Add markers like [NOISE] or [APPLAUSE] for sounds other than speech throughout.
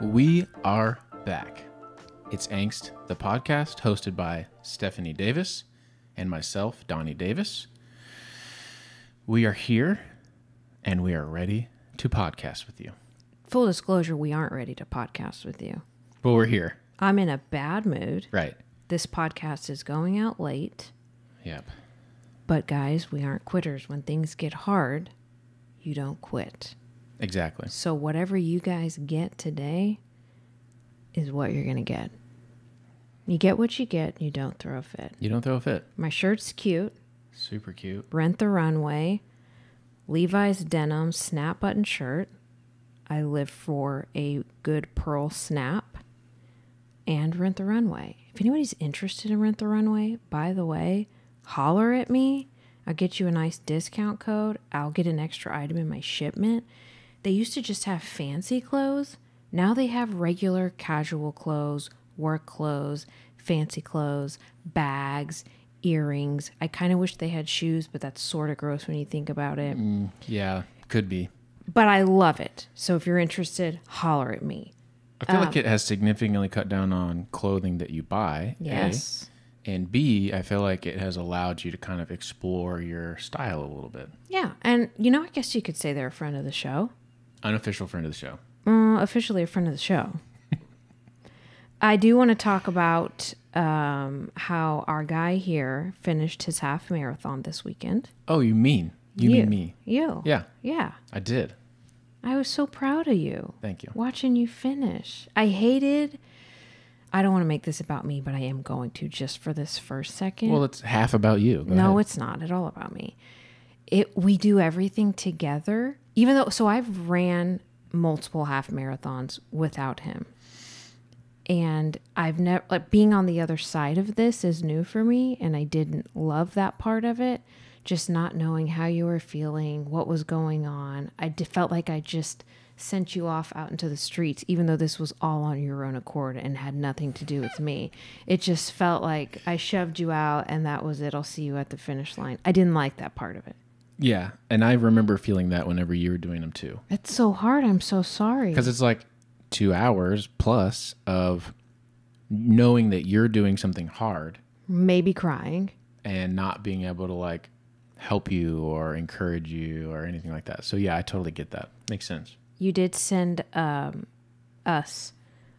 We are back. It's Angst, the podcast hosted by Stephanie Davis and myself, Donnie Davis. We are here and we are ready to podcast with you. Full disclosure, we aren't ready to podcast with you. But we're here. I'm in a bad mood. Right. This podcast is going out late. Yep. But guys, we aren't quitters. When things get hard, you don't quit. Exactly. So whatever you guys get today is what you're going to get. You get what you get, you don't throw a fit. You don't throw a fit. My shirt's cute. Super cute. Rent the Runway, Levi's denim snap button shirt. I live for a good pearl snap and Rent the Runway. If anybody's interested in Rent the Runway, by the way, holler at me. I'll get you a nice discount code. I'll get an extra item in my shipment. They used to just have fancy clothes. Now they have regular casual clothes, work clothes, fancy clothes, bags, earrings. I kind of wish they had shoes, but that's sort of gross when you think about it. Yeah, could be. But I love it. So if you're interested, holler at me. I feel Um, like it has significantly cut down on clothing that you buy. A. Yes. And B, I feel like it has allowed you to kind of explore your style a little bit. Yeah. And, you know, I guess you could say they're a friend of the show. Unofficial friend of the show. Uh, officially a friend of the show. [LAUGHS] I do want to talk about um, how our guy here finished his half marathon this weekend. Oh, you mean? You, mean me? You. Yeah, Yeah. I did. I was so proud of you. Thank you. Watching you finish. I hated. I don't want to make this about me, but I am going to just for this first second. Well, it's half about you. Go no, ahead. it's not at all about me. It we do everything together. Even though so I've ran multiple half marathons without him. And I've never like being on the other side of this is new for me and I didn't love that part of it. Just not knowing how you were feeling, what was going on. I d- felt like I just sent you off out into the streets, even though this was all on your own accord and had nothing to do with me. It just felt like I shoved you out and that was it. I'll see you at the finish line. I didn't like that part of it. Yeah, and I remember feeling that whenever you were doing them too, It's so hard. I'm so sorry. because it's like two hours plus of knowing that you're doing something hard Maybe crying. and not being able to like help you or encourage you or anything like that. So yeah, I totally get that. Makes sense. You did send um, us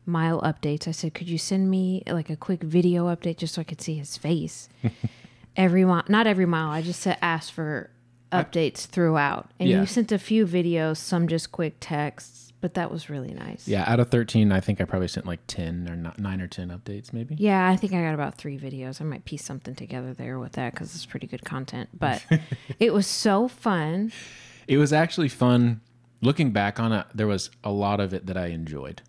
mile updates. I said, could you send me like a quick video update just so I could see his face? [LAUGHS] every mile, not every mile. I just said asked for updates throughout, and Yeah. you sent a few videos, some just quick texts, but that was really nice. Yeah, out of 13, I think I probably sent like 10 or not, 9 or 10 updates maybe. Yeah, I think I got about three videos. I might piece something together there with that because it's pretty good content. But [LAUGHS] it was so fun. It was actually fun. Looking back on it, there was a lot of it that I enjoyed.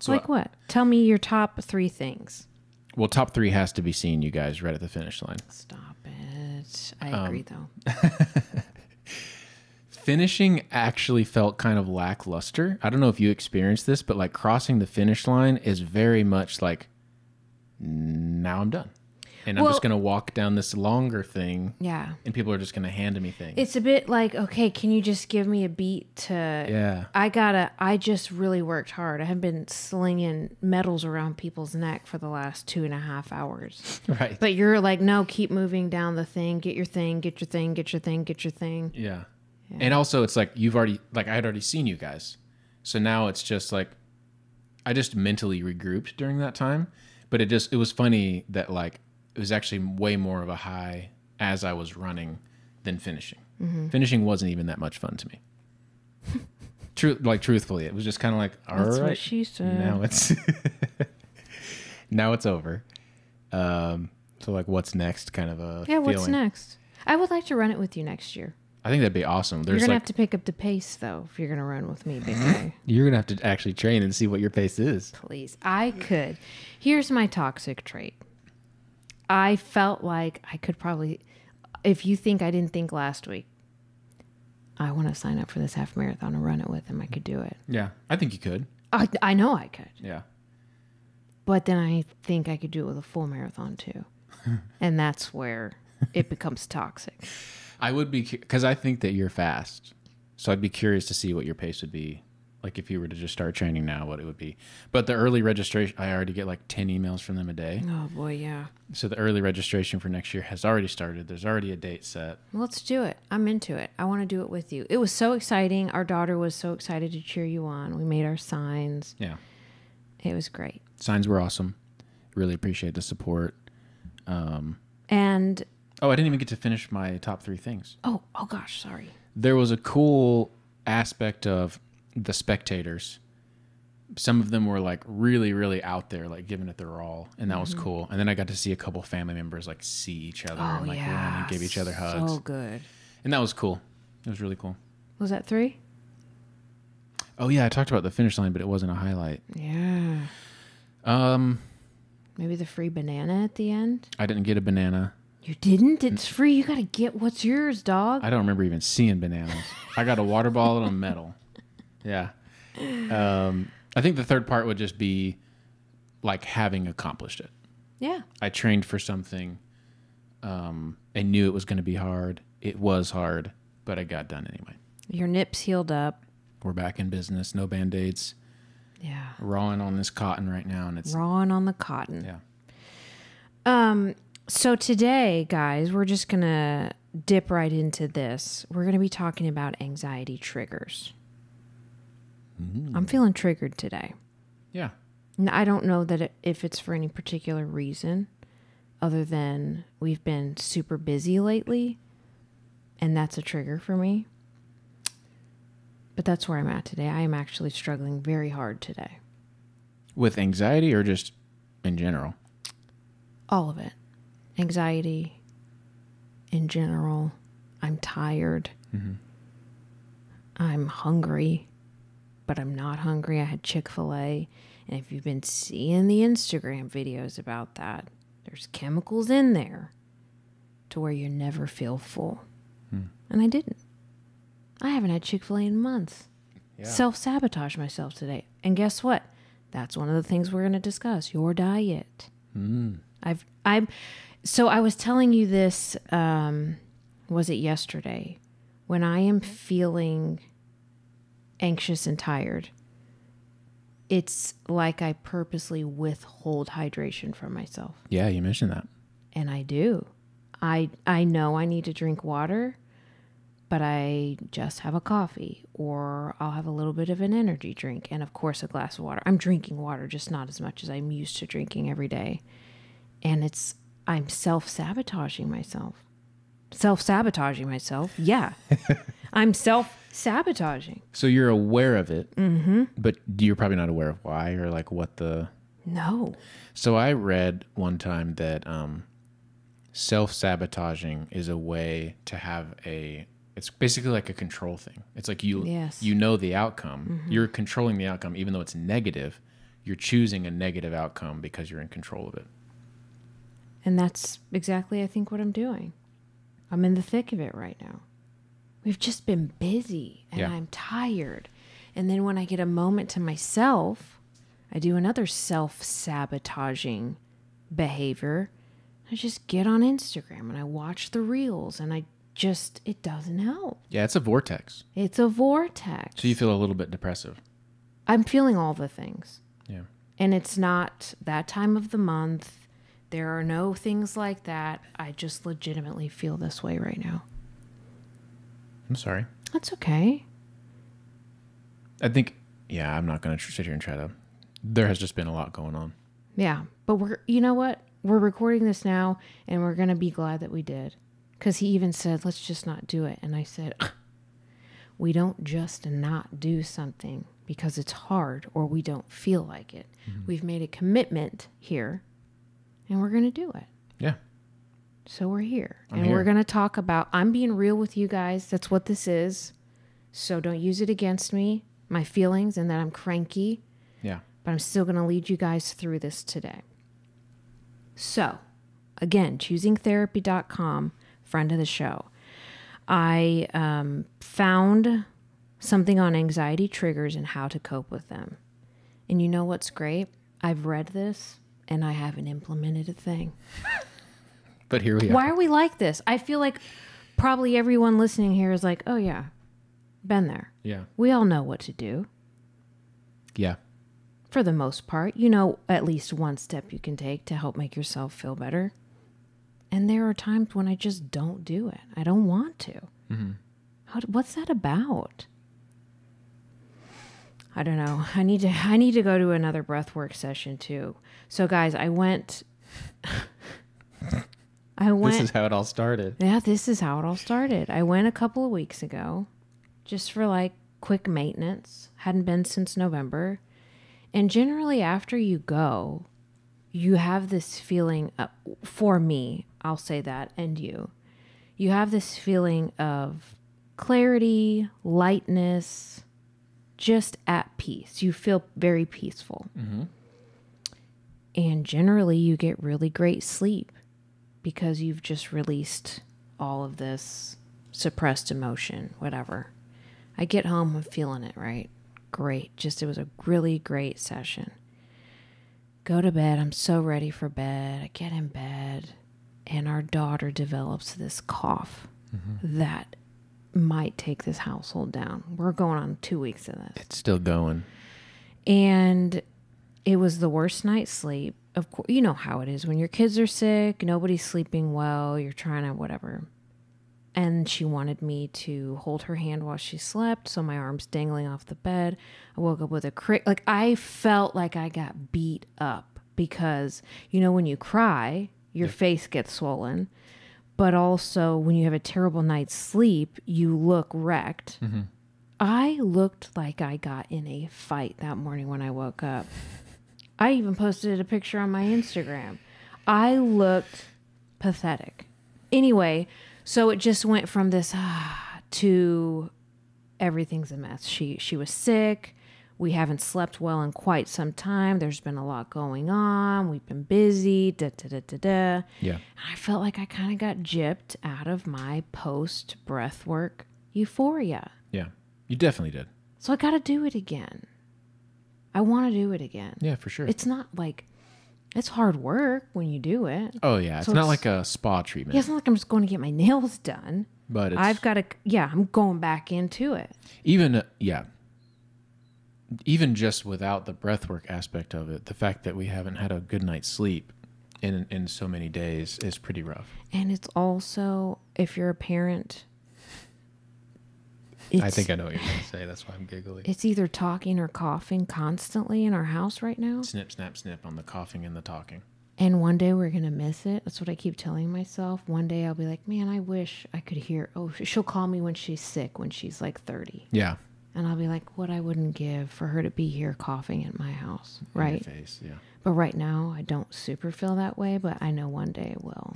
So, like what? Tell me your top three things. well, top three has to be seeing you guys right at the finish line. Stop it. I Um, agree, though. [LAUGHS] Finishing actually felt kind of lackluster. I don't know if you experienced this, but like crossing the finish line is very much like, now I'm done. And I'm just going to walk down this longer thing, Yeah. and people are just going to hand me things. It's a bit like, okay, can you just give me a beat to. yeah. I gotta, I just really worked hard. I have been slinging medals around people's neck for the last two and a half hours. [LAUGHS] Right. But you're like, no, keep moving down the thing. Get your thing, get your thing, get your thing, get your thing. Yeah. And also it's like you've already like I had already seen you guys. So now it's just like I just mentally regrouped during that time, but it just it was funny that like it was actually way more of a high as I was running than finishing. Finishing wasn't even that much fun to me. [LAUGHS] True like truthfully, it was just kind of like all right. That's what she said. now it's [LAUGHS] now it's over. Um so like what's next kind of a yeah, what's next? I would like to run it with you next year. I think that'd be awesome. There's You're gonna like have to pick up the pace though if you're gonna run with me, big guy. [LAUGHS] You're gonna have to actually train and see what your pace is. Please, I could. Here's my toxic trait. I felt like I could probably, if you think I didn't think last week, I want to sign up for this half marathon and run it with him. I could do it. Yeah, I think you could. I, I know I could, Yeah, but then I think I could do it with a full marathon too, [LAUGHS] and that's where it becomes toxic. I would be because I think that you're fast, so I'd be curious to see what your pace would be like if you were to just start training now, what it would be. But the early registration, I already get like 10 emails from them a day. Oh boy, yeah. So the early registration for next year has already started. There's already a date set. Let's do it. I'm into it. I want to do it with you. It was so exciting. Our daughter was so excited to cheer you on. We made our signs. Yeah. It was great. Signs were awesome. Really appreciate the support. Um, And oh, I didn't even get to finish my top three things. oh, oh gosh, sorry. there was a cool aspect of the spectators. Some of them were like really, really out there, like giving it their all, and that was cool. And then I got to see a couple family members like see each other Oh and like run yeah. and give each other hugs, So good. and that was cool. It was really cool. Was that three? Oh yeah, I talked about the finish line, but it wasn't a highlight. Yeah. Um, Maybe the free banana at the end. I didn't get a banana. You didn't? It's free. You got to get what's yours, dog. I don't remember even seeing bananas. I got a water bottle and a medal. Yeah. Um, I think the third part would just be like having accomplished it. yeah. I trained for something. Um, I knew it was going to be hard. It was hard, but I got done anyway. Your nips healed up. We're back in business. No band aids. Yeah. Rawing on this cotton right now, and it's Rawing on the cotton. yeah. Um, so today, guys, we're just gonna dip right into this. We're gonna be talking about anxiety triggers. I'm hmm. feeling triggered today. Yeah. And I don't know that it, if it's for any particular reason, other than we've been super busy lately, and that's a trigger for me. But that's where I'm at today. I am actually struggling very hard today. With anxiety or just in general. all of it anxiety in general. I'm tired. Mm-hmm. I'm hungry but i'm not hungry. I had chick-fil-a and if you've been seeing the instagram videos about that there's chemicals in there to where you never feel full. Hmm. And i didn't. I haven't had chick-fil-a in months. Yeah. self-sabotage myself today. And guess what? That's one of the things we're going to discuss your diet. Hmm. I've I'm so I was telling you this um was it yesterday when I am feeling anxious and tired it's like I purposely withhold hydration from myself Yeah, you mentioned that. and I do. I I know I need to drink water, but I just have a coffee or I'll have a little bit of an energy drink and of course a glass of water. I'm drinking water just not as much as I'm used to drinking every day. And it's I'm self-sabotaging myself. Self-sabotaging myself. Yeah. [LAUGHS] I'm self-sabotaging. So you're aware of it, mm-hmm. but you're probably not aware of why or like what the. No. So I read one time that um, self sabotaging is a way to have a. It's basically like a control thing. It's like you Yes. you know the outcome. You're controlling the outcome, even though it's negative. You're choosing a negative outcome because you're in control of it. And that's exactly, I think, what I'm doing. I'm in the thick of it right now. We've just been busy and Yeah. I'm tired. And then when I get a moment to myself, I do another self sabotaging behavior. I just get on Instagram and I watch the reels and I just, it doesn't help. Yeah, it's a vortex. It's a vortex. So you feel a little bit depressive. I'm feeling all the things. Yeah. And it's not that time of the month. There are no things like that. I just legitimately feel this way right now. I'm sorry. That's okay. I think. Yeah, I'm not going to sit here and try to. There has just been a lot going on. Yeah. But we're, you know what? We're recording this now and we're going to be glad that we did. Because he even said, let's just not do it. And I said, we don't just not do something because it's hard or we don't feel like it. Mm-hmm. We've made a commitment here and we're going to do it. Yeah. So we're here. I'm and here. we're going to talk about I'm being real with you guys. That's what this is. So don't use it against me, my feelings and that I'm cranky, Yeah. but I'm still going to lead you guys through this today. So, again, choosingtherapy.com, friend of the show. I um, found something on anxiety triggers and how to cope with them. And you know what's great? I've read this and I haven't implemented a thing. [LAUGHS] But here we are. Why are we like this? I feel like probably everyone listening here is like, oh, yeah, been there. Yeah. We all know what to do. Yeah. for the most part. You know, at least one step you can take to help make yourself feel better. And there are times when I just don't do it. I don't want to. Mm-hmm. How, what's that about? I don't know. I need to. I need to go to another breathwork session too. So, guys, I went. I went. This is how it all started. Yeah, this is how it all started. I went a couple of weeks ago just for like quick maintenance. Hadn't been since November. And generally, after you go, you have this feeling, uh, for me, I'll say that, and you, you have this feeling of clarity, lightness, just at peace. You feel very peaceful. Mm-hmm. And generally, you get really great sleep because you've just released all of this suppressed emotion, whatever. I get home, I'm feeling it, right? Great. Just, it was a really great session. Go to bed. I'm so ready for bed. I get in bed, and our daughter develops this cough mm-hmm. that might take this household down. We're going on two weeks of this It's still going. and it was the worst night's sleep. Of course, you know how it is when your kids are sick, nobody's sleeping well, you're trying to whatever. And she wanted me to hold her hand while she slept, so my arms dangling off the bed. I woke up with a crick. Like I felt like I got beat up because you know when you cry, your face gets swollen, but also when you have a terrible night's sleep, you look wrecked. I looked like I got in a fight that morning when I woke up. I even posted a picture on my Instagram. I looked pathetic. Anyway, so it just went from this ah, to everything's a mess. She she was sick. We haven't slept well in quite some time. There's been a lot going on. We've been busy. Da da da da da. Yeah. I felt like I kind of got gypped out of my post breath work euphoria. Yeah. You definitely did. So I got to do it again. I want to do it again. Yeah, for sure. It's not like it's hard work when you do it. oh yeah. It's So not it's- like a spa treatment. Yeah, it's not like I'm just going to get my nails done. But it's I've got to, yeah, I'm going back into it. even uh, yeah. Even just without the breathwork aspect of it, the fact that we haven't had a good night's sleep in in so many days is pretty rough. And it's also, if you're a parent, I think I know what you're going to say. That's why I'm giggling. it's either talking or coughing constantly in our house right now. Snip, snap, snip on the coughing and the talking. And one day we're going to miss it. That's what I keep telling myself. One day I'll be like, man, I wish I could hear. Oh, she'll call me when she's sick, when she's like 30. Yeah. And I'll be like, what I wouldn't give for her to be here coughing at my house. Right. face. Yeah. But right now, I don't super feel that way, but I know one day it will.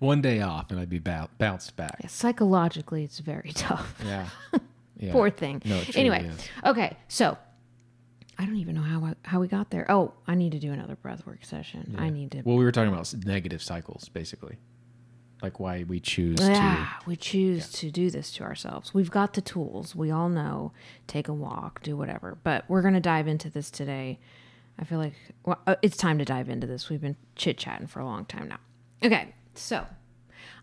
One day off and I'd be bou- bounced back. Yeah, psychologically, it's very [LAUGHS] tough. Yeah. [LAUGHS] Yeah. Poor thing. No, it truly anyway, is. okay, so I don't even know how I, how we got there. Oh, I need to do another breathwork session. I need to. Well, we were talking about s- negative cycles, basically, like why we choose Yeah, we choose to do this to ourselves. We've got the tools. We all know. Take a walk, do whatever. But we're going to dive into this today. I feel like well, uh, it's time to dive into this. We've been chit chatting for a long time now. Okay, so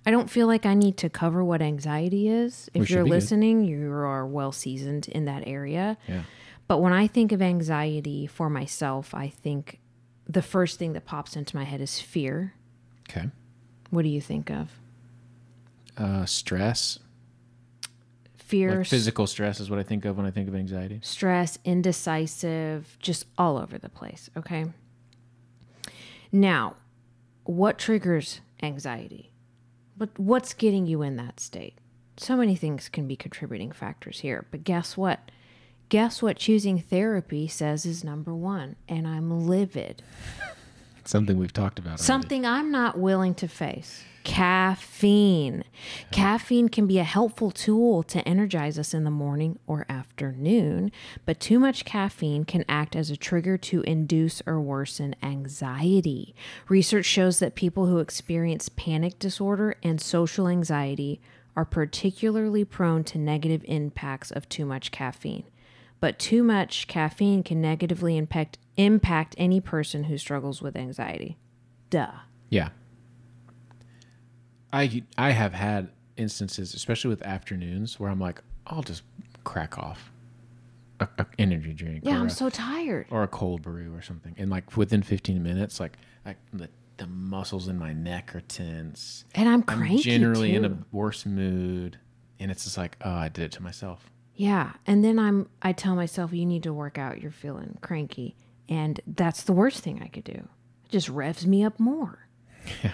I don't feel like I need to cover what anxiety is. If you're be good. listening, you are well seasoned in that area. Yeah. But when I think of anxiety for myself, I think the first thing that pops into my head is fear. Okay. What do you think of? Uh, stress, Fear, like physical stress, is what I think of when I think of anxiety. stress, indecisive, just all over the place. Okay. Now, what triggers anxiety? But what's getting you in that state? So many things can be contributing factors here. But guess what? Guess what choosing therapy says is number one. And I'm livid. Something we've talked about. already. Something I'm not willing to face. Caffeine. Caffeine can be a helpful tool to energize us in the morning or afternoon, but too much caffeine can act as a trigger to induce or worsen anxiety. Research shows that people who experience panic disorder and social anxiety are particularly prone to negative impacts of too much caffeine. But too much caffeine can negatively impact impact any person who struggles with anxiety. Duh. Yeah. I I have had instances, especially with afternoons, where I'm like, I'll just crack off. a, a energy drink. Yeah, I'm a, so tired. or a cold brew or something, and like within 15 minutes, like I, the the muscles in my neck are tense. And I'm cranky I'm generally in a worse mood, and it's just like, oh, I did it to myself. Yeah, and then I'm I tell myself you need to work out. You're feeling cranky, and that's the worst thing I could do. It just revs me up more. [LAUGHS] Yeah,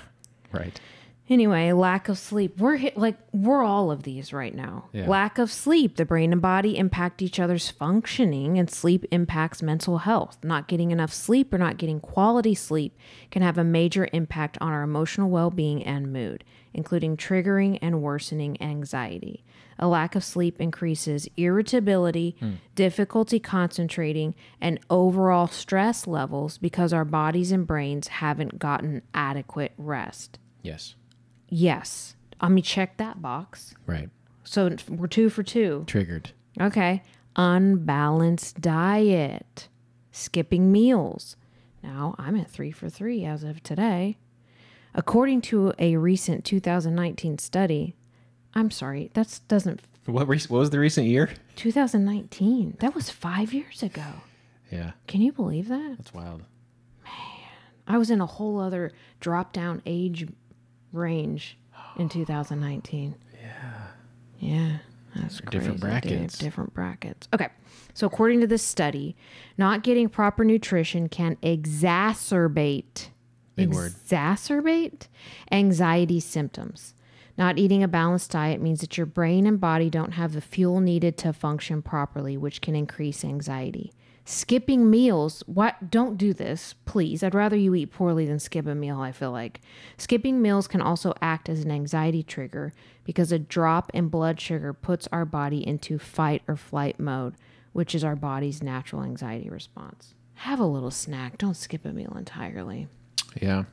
right. Anyway, lack of sleep. We're hit, like we're all of these right now. Yeah. Lack of sleep. The brain and body impact each other's functioning, and sleep impacts mental health. Not getting enough sleep or not getting quality sleep can have a major impact on our emotional well-being and mood, including triggering and worsening anxiety. A lack of sleep increases irritability, hmm. difficulty concentrating, and overall stress levels because our bodies and brains haven't gotten adequate rest. Yes, Yes. Let me check that box. right. So we're two for two. Triggered. Okay. Unbalanced diet. Skipping meals. Now I'm at three for three as of today. According to a recent 2019 study, I'm sorry, that doesn't. What rec- what was the recent year? 2019. That was five years ago. Yeah, Can you believe that? that's wild. Man, I was in a whole other drop down age range in 2019. Yeah. Yeah. That's crazy. Different dude. brackets. Different brackets. Okay. So, according to this study, not getting proper nutrition can exacerbate Big word. exacerbate anxiety symptoms. Not eating a balanced diet means that your brain and body don't have the fuel needed to function properly, which can increase anxiety. Skipping meals, what don't do this, please. I'd rather you eat poorly than skip a meal, I feel like. Skipping meals can also act as an anxiety trigger because a drop in blood sugar puts our body into fight or flight mode, which is our body's natural anxiety response. Have a little snack, don't skip a meal entirely. Yeah,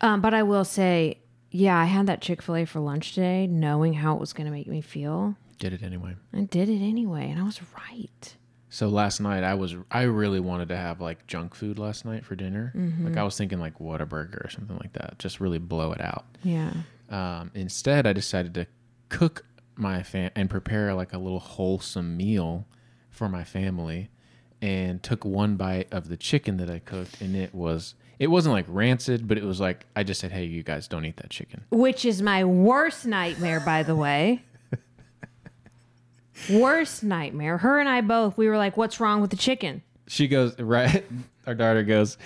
Um, but I will say, yeah, I had that Chick fil A for lunch today, knowing how it was going to make me feel. did it anyway. I did it anyway, and I was right. So last night I was I really wanted to have like junk food last night for dinner. Mm-hmm. Like I was thinking like Whataburger or something like that. Just really blow it out. Yeah. Um, instead, I decided to cook my fam and prepare like a little wholesome meal for my family, and took one bite of the chicken that I cooked, and it was it wasn't like rancid, but it was like I just said, "Hey, you guys don't eat that chicken." Which is my worst nightmare, by the way. [LAUGHS] worst nightmare. Her and I both, we were like, what's wrong with the chicken? She goes right. [LAUGHS] Our daughter goes.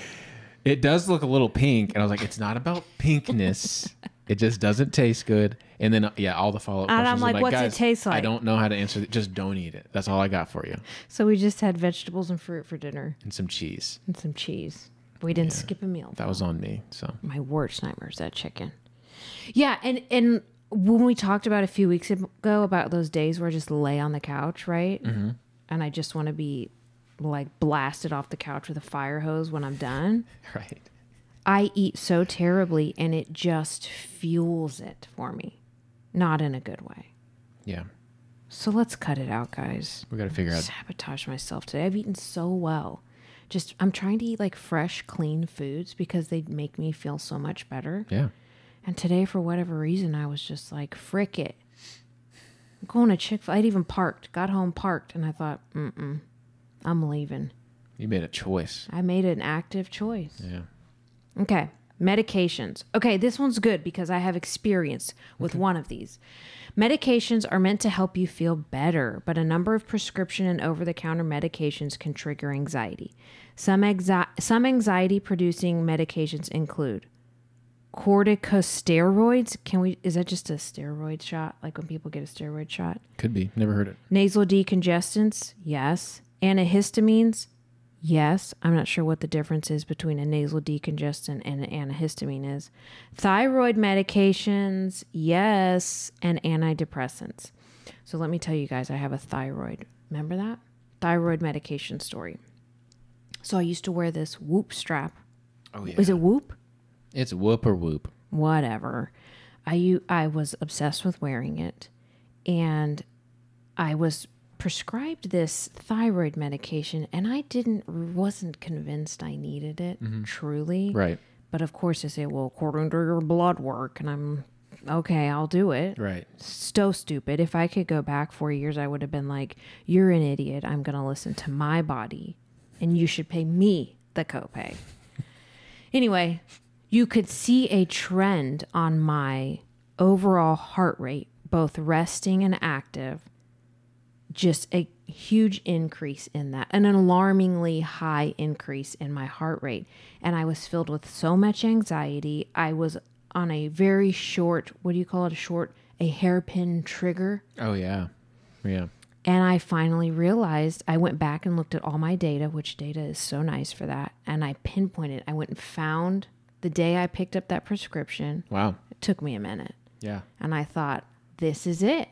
It does look a little pink, and I was like, "It's not about pinkness. [LAUGHS] it just doesn't taste good." And then, uh, yeah, all the follow up And questions. I'm like, "What's it "Guys, taste I don't know how to answer. It. Just don't eat it. That's all I got for you, So we just had vegetables and fruit for dinner and some cheese. and some cheese. We didn't skip a meal. That was on me. So my worst nightmare is that chicken. Yeah, and and when we talked about a few weeks ago about those days where I just lay on the couch, right? Mm-hmm. And I just want to be like blasted off the couch with a fire hose when I'm done. [LAUGHS] right. I eat so terribly, and it just fuels it for me, not in a good way. Yeah, So let's cut it out, guys. we got to figure out. Sabotage myself today. I've eaten so well. Just I'm trying to eat like fresh, clean foods because they make me feel so much better. Yeah, And today, for whatever reason, I was just like, frick it. I'm going to Chick fil I'd even parked, got home, parked, and I thought, mm mm, I'm leaving. you made a choice. I made an active choice. Yeah. Okay. Medications. Okay, this one's good because I have experience with one of these. Medications are meant to help you feel better, but a number of prescription and over the counter medications can trigger anxiety. Some, exi- some anxiety producing medications include corticosteroids. Can we is that just a steroid shot like when people get a steroid shot? Could be. Never heard it. Nasal decongestants, yes. Antihistamines, yes. I'm not sure what the difference is between a nasal decongestant and an antihistamine is. Thyroid medications, yes. And antidepressants. So let me tell you guys, I have a thyroid. Remember that? Thyroid medication story. So I used to wear this whoop strap. Oh yeah. Is it whoop? It's whoop or whoop. whatever. I you I was obsessed with wearing it, and I was prescribed this thyroid medication, and I didn't wasn't convinced I needed it mm-hmm. truly. Right. But of course, they say, well, according to your blood work, and I'm okay, I'll do it. Right. So stupid. If I could go back four years, I would have been like, you're an idiot. I'm going to listen to my body and you should pay me the copay. anyway, you could see a trend on my overall heart rate, both resting and active, just a huge increase in that, an alarmingly high increase in my heart rate. And I was filled with so much anxiety. I was on a very short, what do you call it? A short, a hairpin trigger. Oh yeah. Yeah. And I finally realized I went back and looked at all my data, which data is so nice for that. And I pinpointed, I went and found the day I picked up that prescription. Wow. It took me a minute. Yeah. And I thought, this is it.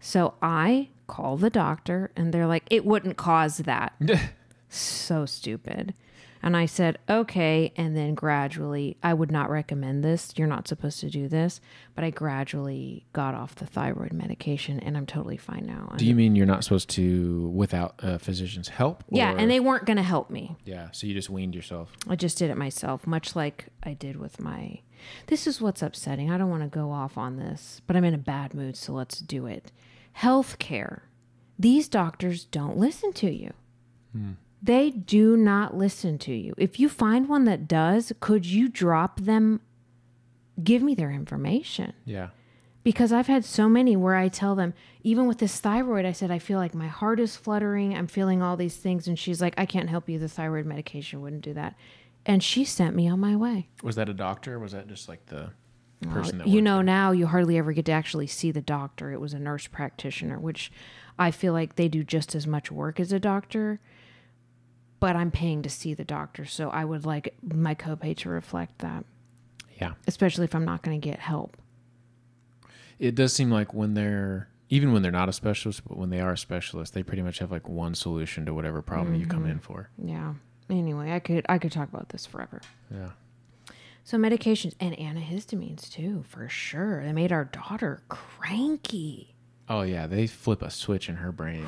So I call the doctor, and they're like, it wouldn't cause that. [LAUGHS] so stupid. And I said, okay. And then gradually, I would not recommend this. You're not supposed to do this. But I gradually got off the thyroid medication and I'm totally fine now. Do you mean you're not supposed to without a physician's help? yeah. or- And they weren't going to help me. Yeah. So you just weaned yourself. I just did it myself, much like I did with my. This is what's upsetting. I don't want to go off on this, but I'm in a bad mood, so let's do it. Healthcare. These doctors don't listen to you. Hmm. They do not listen to you. If you find one that does, could you drop them? Give me their information Yeah. because I've had so many where I tell them, even with this thyroid, I said, I feel like my heart is fluttering. I'm feeling all these things. And she's like, I can't help you. The thyroid medication wouldn't do that. And she sent me on my way. Was that a doctor? Was that just like the Uh, person that you know, there? now you hardly ever get to actually see the doctor. It was a nurse practitioner, which I feel like they do just as much work as a doctor. But I'm paying to see the doctor. So I would like my copay to reflect that, Yeah. especially if I'm not going to get help. It does seem like when they're even when they're not a specialist, but when they are a specialist, they pretty much have like one solution to whatever problem you come mm-hmm. in for. Yeah. Anyway, I could I could talk about this forever. Yeah. So medications and antihistamines too, for sure. They made our daughter cranky. Oh yeah, they flip a switch in her brain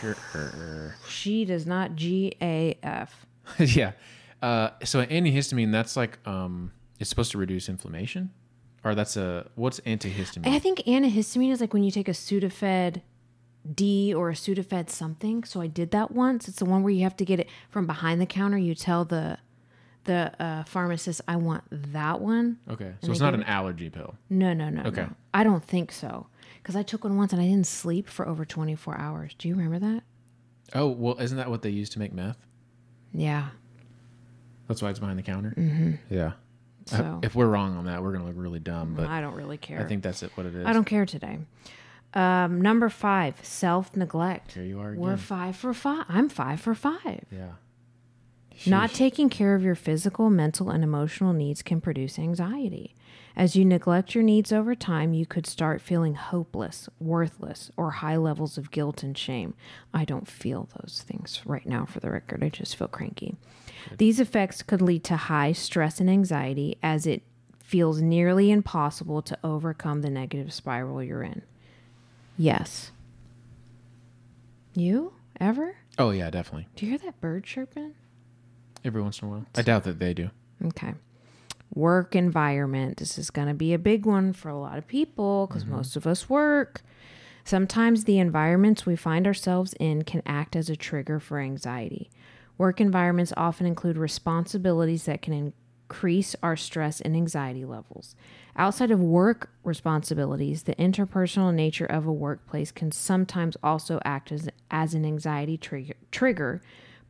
for sure. She does not GAF. [LAUGHS] yeah. Uh, so antihistamine, that's like um, it's supposed to reduce inflammation, or that's a what's antihistamine? I think antihistamine is like when you take a Sudafed D or a Sudafed something. So I did that once. It's the one where you have to get it from behind the counter. You tell the the uh, pharmacist, I want that one. okay, so it's not give an allergy pill. No, no, no. Okay. no. I don't think so. Because I took one once and I didn't sleep for over 24 hours. Do you remember that? Oh well, isn't that what they use to make meth? Yeah. That's why it's behind the counter. Mm-hmm. Yeah. Uh, So if we're wrong on that, we're gonna look really dumb. But I don't really care. I think that's it. What it is. I don't care today. Um, number five, self neglect. Here you are again. We're five for five. I'm five for five. yeah. Not taking care of your physical, mental, and emotional needs can produce anxiety. As you neglect your needs over time, you could start feeling hopeless, worthless, or high levels of guilt and shame. I don't feel those things right now, for the record. I just feel cranky. These effects could lead to high stress and anxiety as it feels nearly impossible to overcome the negative spiral you're in. Yes. You? Ever? Oh yeah, definitely. Do you hear that bird chirping? Every once in a while. I doubt that they do. Okay. Work environment. This is going to be a big one for a lot of people because mm-hmm. most of us work. Sometimes the environments we find ourselves in can act as a trigger for anxiety. Work environments often include responsibilities that can increase our stress and anxiety levels. Outside of work responsibilities, the interpersonal nature of a workplace can sometimes also act as, as an anxiety trigger, trigger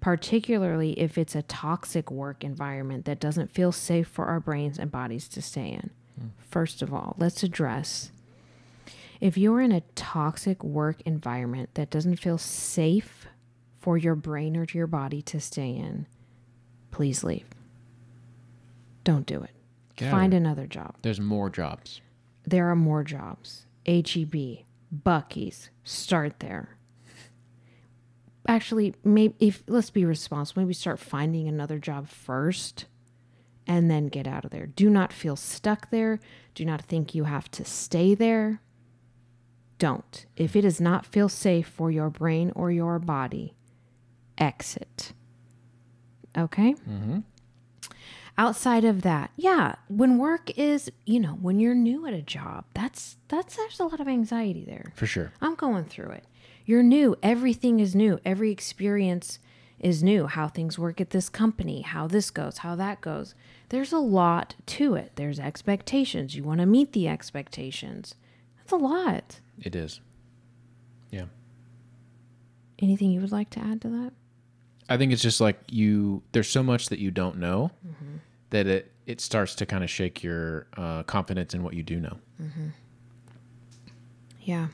particularly if it's a toxic work environment that doesn't feel safe for our brains and bodies to stay in. First of all, let's address if you're in a toxic work environment that doesn't feel safe for your brain or your body to stay in, please leave. Don't do it. Find another job. There's more jobs. There are more jobs. HEB, Buc-ee's, start there. Actually, maybe if let's be responsible, maybe start finding another job first and then get out of there. Do not feel stuck there. Do not think you have to stay there. Don't. If it does not feel safe for your brain or your body, exit. Okay? Mm-hmm. outside of that, yeah, when work is, you know, when you're new at a job, that's that's there's a lot of anxiety there. For sure. I'm going through it. You're new. Everything is new. Every experience is new. How things work at this company, how this goes, how that goes. There's a lot to it. There's expectations. You want to meet the expectations. That's a lot. It is. Yeah. Anything you would like to add to that? I think it's just like you. There's so much that you don't know that it it starts to kind of shake your uh, confidence in what you do know, Yeah.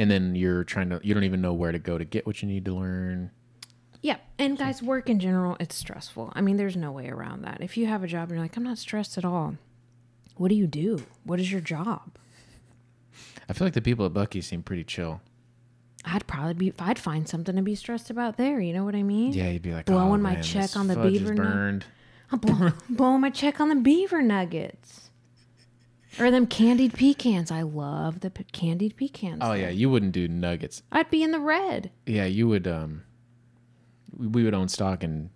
And then you're trying to. You don't even know where to go to get what you need to learn. Yeah. And guys, work in general, it's stressful. I mean, there's no way around that. If you have a job and you're like, I'm not stressed at all, what do you do? What is your job? I feel like the people at Buc-ee seem pretty chill. I'd probably be, I'd find something to be stressed about there. You know what I mean? Yeah, you'd be like Blowing oh, my man, check this on the is beaver nut." burned. I'm blow, [LAUGHS] blowing my check on the beaver nuggets. Or them candied pecans. I love the p- candied pecans. Oh yeah, you wouldn't do nuggets. I'd be in the red. Yeah, you would. Um, we- we would own stock in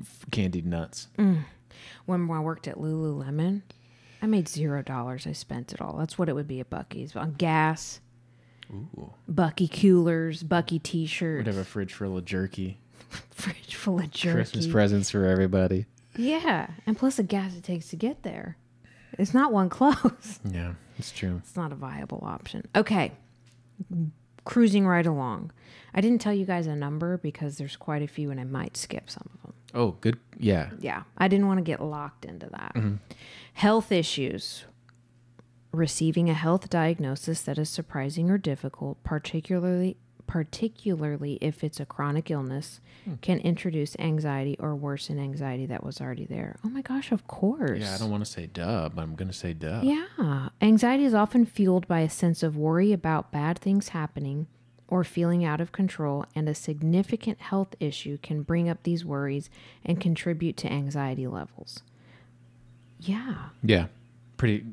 f- candied nuts. When I worked at Lululemon, I made zero dollars. I spent it all. That's what it would be at Buc-ee's on gas, Ooh, Buc-ee coolers, Buc-ee t-shirts, We'd have a fridge full of jerky. [LAUGHS] fridge full of jerky. Christmas presents for everybody. Yeah, and plus the gas it takes to get there. It's not one close. [LAUGHS] Yeah, it's true. It's not a viable option. Okay. Cruising right along. I didn't tell you guys a number because there's quite a few and I might skip some of them. Oh, good. Yeah, Yeah. I didn't want to get locked into that. Mm-hmm. Health issues. Receiving a health diagnosis that is surprising or difficult, particularly particularly if it's a chronic illness, hmm. can introduce anxiety or worsen anxiety that was already there. Oh my gosh, of course. yeah. I don't want to say duh, but I'm gonna say duh. Yeah. Anxiety is often fueled by a sense of worry about bad things happening or feeling out of control, and a significant health issue can bring up these worries and contribute to anxiety levels. Yeah. Yeah, pretty.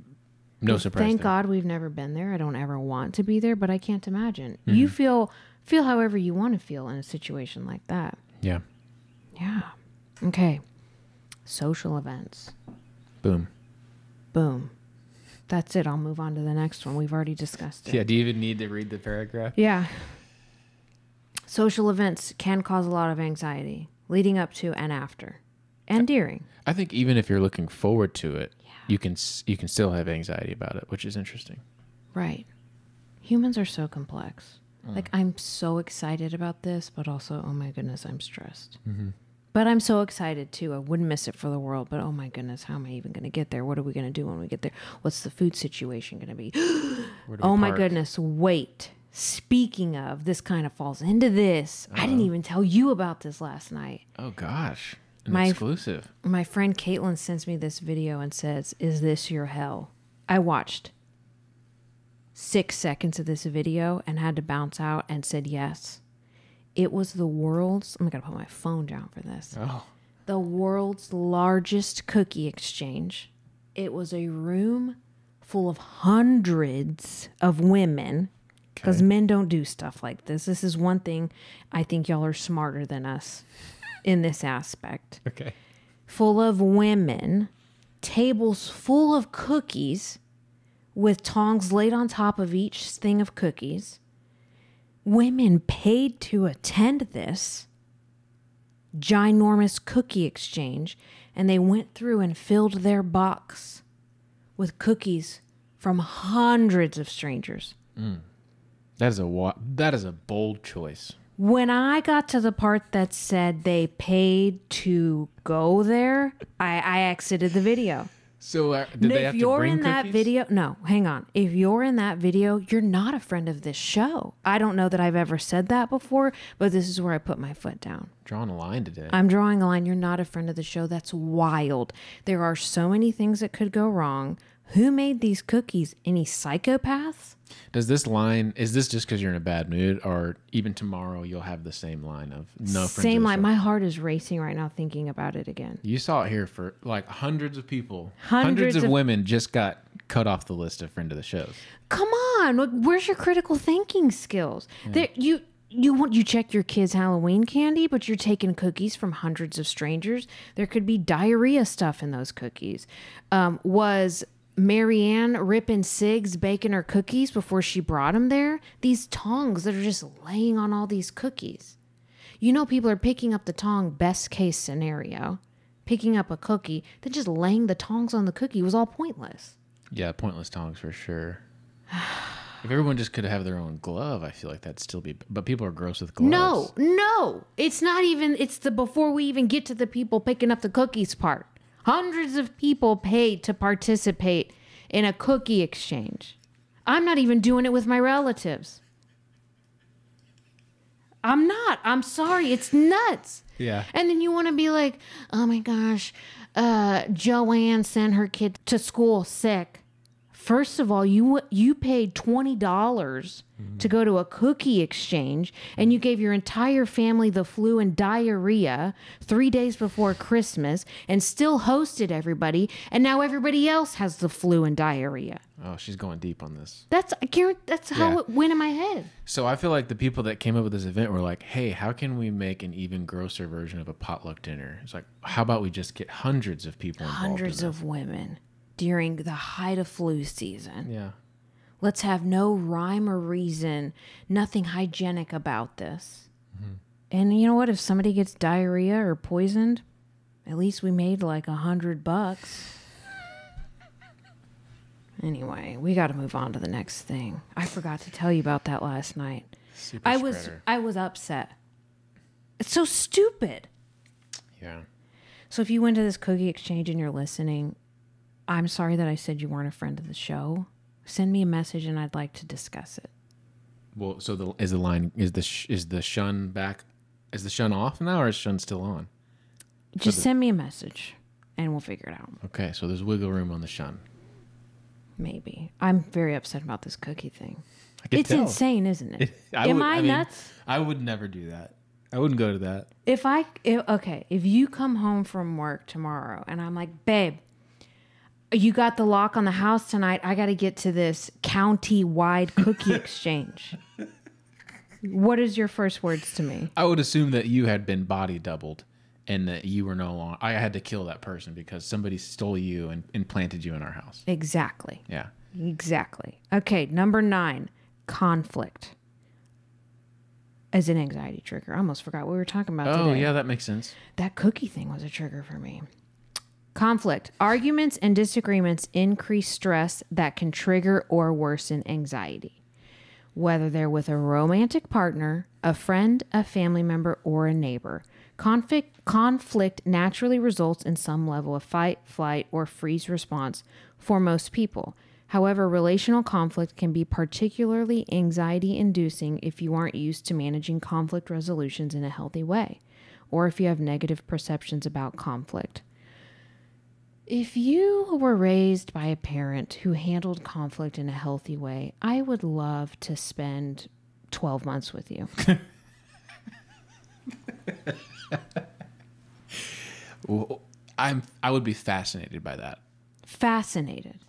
No surprise. Thank there. God we've never been there. I don't ever want to be there, but I can't imagine. Mm-hmm. You feel feel however you want to feel in a situation like that. Yeah. Yeah. Okay. Social events. Boom. Boom. That's it. I'll move on to the next one. We've already discussed it. Yeah. Do you even need to read the paragraph? Yeah. Social events can cause a lot of anxiety leading up to and after and during. I think even if you're looking forward to it, you can you can still have anxiety about it, which is interesting. Right. Humans are so complex. Mm. Like, I'm so excited about this, but also, oh my goodness, I'm stressed. Mm-hmm. But I'm so excited too. I wouldn't miss it for the world. But oh my goodness, how am I even going to get there? What are we going to do when we get there? What's the food situation going to be? [GASPS] Oh my park? goodness, wait. Speaking of, this kind of falls into this. I didn't uh-huh. even tell you about this last night. Oh gosh, an My- exclusive. My friend Caitlin sends me this video and says, Is this your hell? I watched six seconds of this video and had to bounce out and said yes. It was the world's, I'm going to put my phone down for this. Oh, The world's largest cookie exchange. It was a room full of hundreds of women because Okay. men don't do stuff like this. This is one thing I think y'all are smarter than us in this aspect okay. full of women, tables full of cookies with tongs laid on top of each thing of cookies. Women paid to attend this ginormous cookie exchange, and they went through and filled their box with cookies from hundreds of strangers. Mm. That is a wa- that is a bold choice. When I got to the part that said they paid to go there, I, I exited the video. So uh, did they if have you're bring in that cookies? video, no, hang on. If you're in that video, you're not a friend of this show. I don't know that I've ever said that before, but this is where I put my foot down. Drawing a line today. I'm drawing a line. You're not a friend of the show. That's wild. There are so many things that could go wrong. Who made these cookies? Any psychopaths? Does this line is this just because you're in a bad mood, or even tomorrow you'll have the same line of no Same the line. My heart is racing right now thinking about it again. You saw it here for like hundreds of people. Hundreds of, of- women just got cut off the list of friend of the shows. Come on, where's your critical thinking skills? There, you you want you check your kids' Halloween candy, but you're taking cookies from hundreds of strangers. There could be diarrhea stuff in those cookies. Um, was Marianne ripping cigs, baking her cookies before she brought them there? These tongs that are just laying on all these cookies. You know, people are picking up the tong, best case scenario, picking up a cookie, then just laying the tongs on the cookie was all pointless. Yeah, pointless tongs for sure. [SIGHS] if everyone just could have their own glove, I feel like that'd still be. But people are gross with gloves. No, no. It's not even, it's the before we even get to the people picking up the cookies part. Hundreds of people paid to participate in a cookie exchange. I'm not even doing it with my relatives. I'm not. I'm sorry. It's nuts. Yeah. And then you want to be like, oh my gosh, uh, Joanne sent her kid to school sick. First of all, you you paid twenty dollars to go to a cookie exchange, and you gave your entire family the flu and diarrhea three days before Christmas, and still hosted everybody, and now everybody else has the flu and diarrhea. Oh, she's going deep on this. That's I guarantee that's how Yeah. it went in my head. So I feel like the people that came up with this event were like, "Hey, how can we make an even grosser version of a potluck dinner?" It's like, how about we just get hundreds of people involved? Hundreds of women during the height of flu season. Yeah. Let's have no rhyme or reason, nothing hygienic about this. Mm-hmm. And you know what? If somebody gets diarrhea or poisoned, at least we made like a hundred bucks. Anyway, we got to move on to the next thing. I forgot to tell you about that last night. Super I was. I was upset. It's so stupid. Yeah. So if you went to this cookie exchange and you're listening, I'm sorry that I said you weren't a friend of the show. Send me a message and I'd like to discuss it. Well, so the is the line is the sh, is the shun back? Is the shun off now, or is shun still on? Just send me a message and we'll figure it out. Okay, so there's wiggle room on the shun. Maybe. I'm very upset about this cookie thing. It's tell. insane, isn't it? [LAUGHS] I Am would- I, I mean- nuts? I would never do that. I wouldn't go to that. If I if, okay, if you come home from work tomorrow and I'm like, babe, you got the lock on the house tonight. I got to get to this county wide cookie [LAUGHS] exchange. What is your first words to me? I would assume that you had been body doubled, and that you were no longer. I had to kill that person because somebody stole you and, and planted you in our house. Exactly. Yeah. Exactly. Okay, number nine, conflict. As an anxiety trigger. I almost forgot what we were talking about Oh today. yeah, that makes sense. That cookie thing was a trigger for me. Conflict. Arguments and disagreements increase stress that can trigger or worsen anxiety. Whether they're with a romantic partner, a friend, a family member, or a neighbor. Conflict, conflict naturally results in some level of fight, flight, or freeze response for most people. However, relational conflict can be particularly anxiety inducing if you aren't used to managing conflict resolutions in a healthy way, or if you have negative perceptions about conflict. If you were raised by a parent who handled conflict in a healthy way, I would love to spend 12 months with you. Well, I'm. I would be fascinated by that. Fascinated.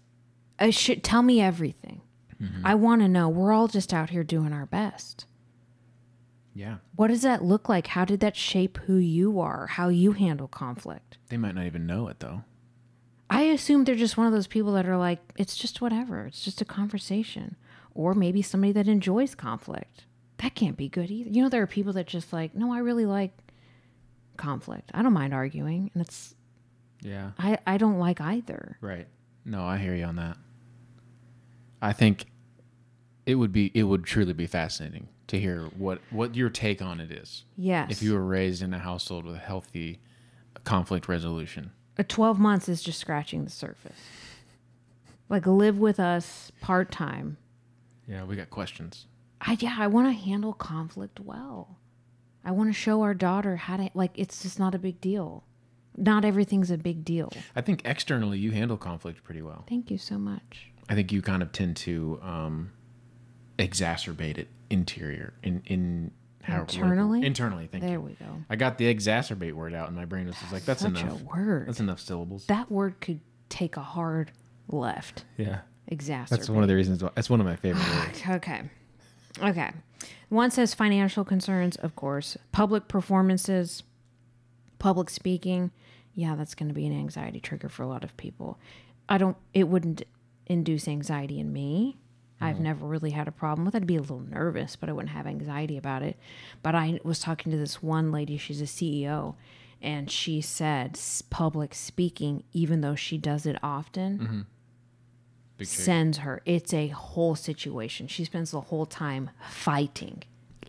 I should tell me everything. Mm-hmm. I want to know. We're all just out here doing our best. Yeah. What does that look like? How did that shape who you are? How you handle conflict? They might not even know it though. I assume they're just one of those people that are like, it's just whatever. It's just a conversation. Or maybe somebody that enjoys conflict. That can't be good either. You know, there are people that just like, no, I really like conflict. I don't mind arguing. And it's, Yeah. I, I don't like either. Right. No, I hear you on that. I think it would be it would truly be fascinating to hear what what your take on it is. Yes. If you were raised in a household with a healthy conflict resolution. A 12 months is just scratching the surface. Like, live with us part time. Yeah, we got questions. I, yeah, I want to handle conflict well. I want to show our daughter how to, like, it's just not a big deal. Not everything's a big deal. I think externally you handle conflict pretty well. Thank you so much. I think you kind of tend to um, exacerbate it interior in in Internally? internally. Thank There you. There we go. I got the exacerbate word out, and my brain was just like, "That's Such enough. a word. That's enough syllables." that word could take a hard left. yeah, Exacerbate. that's one of the reasons. Why, that's one of my favorite ah, words. Okay. Okay. One says financial concerns, of course. Public performances, public speaking. Yeah, that's going to be an anxiety trigger for a lot of people. I don't, it wouldn't induce anxiety in me. I've mm-hmm. never really had a problem with it. I'd be a little nervous, but I wouldn't have anxiety about it. But I was talking to this one lady, she's a CEO, and she said public speaking, even though she does it often, mm-hmm. trigger. sends her. It's a whole situation. She spends the whole time fighting.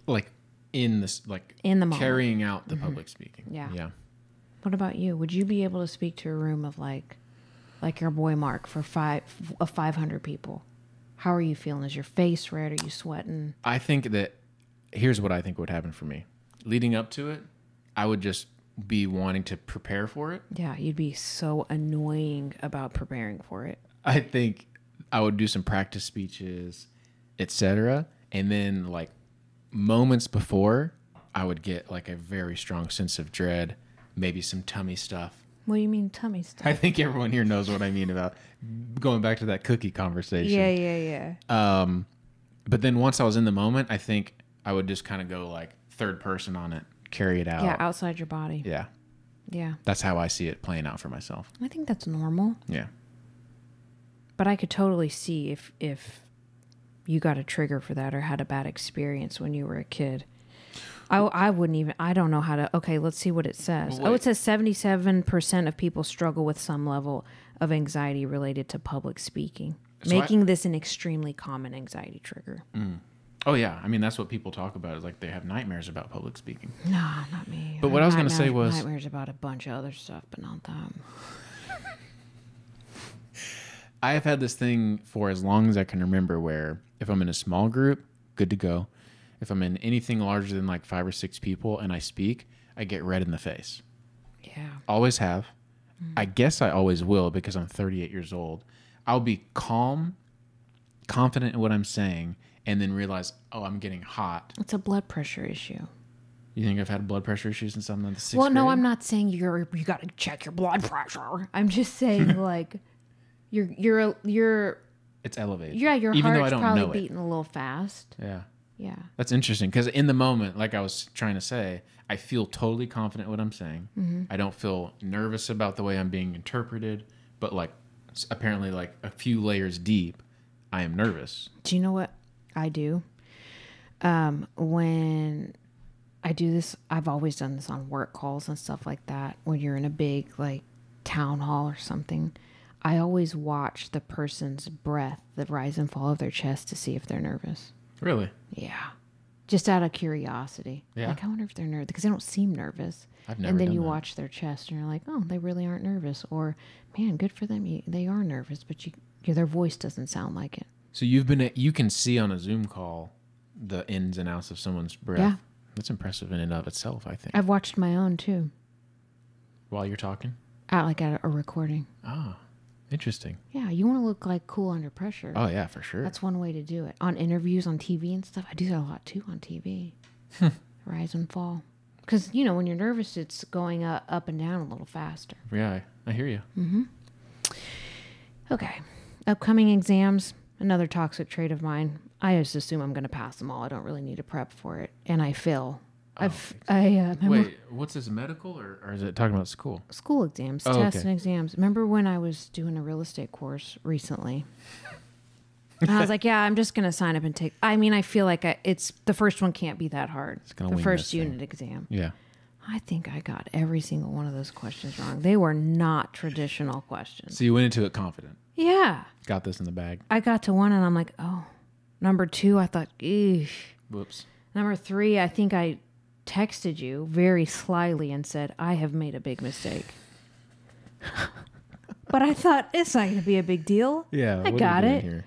like in this like In the moment. carrying out the mm-hmm. public speaking. Yeah. Yeah. What about you? Would you be able to speak to a room of like, like your boy Mark for five of five hundred people? How are you feeling? Is your face red? Are you sweating? I think that here's what I think would happen for me. Leading up to it, I would just be wanting to prepare for it. Yeah, you'd be so annoying about preparing for it. I think I would do some practice speeches, etc. And then like moments before, I would get like a very strong sense of dread, maybe some tummy stuff. What do you mean tummy stuff? I think everyone here knows what I mean about going back to that cookie conversation. Yeah, yeah, yeah. Um, but then once I was in the moment, I think I would just kind of go like third person on it, carry it out. yeah, outside your body. Yeah. Yeah. That's how I see it playing out for myself. I think that's normal. Yeah. But I could totally see if if you got a trigger for that or had a bad experience when you were a kid. I, I wouldn't even I don't know how to okay, let's see what it says. Well, oh, it says 77% of people struggle with some level of anxiety related to public speaking, So I- making this an extremely common anxiety trigger. Mm. Oh yeah. I mean, that's what people talk about is like they have nightmares about public speaking. No, not me. But what I was gonna say was- nightmares about a bunch of other stuff, but not that. [LAUGHS] I have had this thing for as long as I can remember where if I'm in a small group, good to go. If I'm in anything larger than like five or six people and I speak, I get red in the face. Yeah. Always have. Mm. I guess I always will because I'm 38 years old. I'll be calm, confident in what I'm saying, and then realize, oh, I'm getting hot. It's a blood pressure issue. You think I've had blood pressure issues since I'm in the sixth well, no, grade? I'm not saying you're you got to check your blood pressure. I'm just saying [LAUGHS] like you're you're you're It's elevated. yeah your even though I heart's don't probably know it. beating a little fast. Yeah. Yeah. That's interesting because in the moment, like I was trying to say, I feel totally confident what I'm saying. Mm-hmm. I don't feel nervous about the way I'm being interpreted, but like apparently, like a few layers deep, I am nervous. Do you know what I do? Um, when I do this, I've always done this on work calls and stuff like that. When you're in a big like town hall or something, I always watch the person's breath, the rise and fall of their chest to see if they're nervous. Really? Yeah. Just out of curiosity. Yeah. Like, I wonder if they're nervous because they don't seem nervous. I've never and then you that. watch their chest and you're like, oh, they really aren't nervous. Or, man, good for them. You, they are nervous, but you, yeah, their voice doesn't sound like it. So you've been a, you can see on a Zoom call the ins and outs of someone's breath. Yeah. That's impressive in and of itself, I think. I've watched my own too, While you're talking. at like at a recording. Ah, interesting. Yeah, you want to look like cool under pressure. Oh yeah, for sure. That's one way to do it. On interviews on TV and stuff, I do that a lot too on TV. [LAUGHS] Rise and fall. Because, you know, when you're nervous, it's going uh, up and down a little faster. yeah, I, I hear you. Mhm. Okay. Upcoming exams, another toxic trait of mine. I just assume I'm going to pass them all. I don't really need to prep for it. And I fail. I've, I uh, remember Wait, what's this medical or, or is it talking about school? school exams, Oh, tests okay. and exams. Remember when I was doing a real estate course recently? [LAUGHS] and I was like, yeah, I'm just going to sign up and take. I mean, I feel like I, it's the first one can't be that hard. gonna The first this thing. unit exam. Yeah. I think I got every single one of those questions wrong. They were not traditional questions. So you went into it confident. Yeah. Got this in the bag. I got to one and I'm like, oh. Number two, I thought, eesh. Whoops. Number three, I think I texted you very slyly and said, I have made a big mistake. [LAUGHS] but I thought it's not going to be a big deal. Yeah, I what are we got it. Here?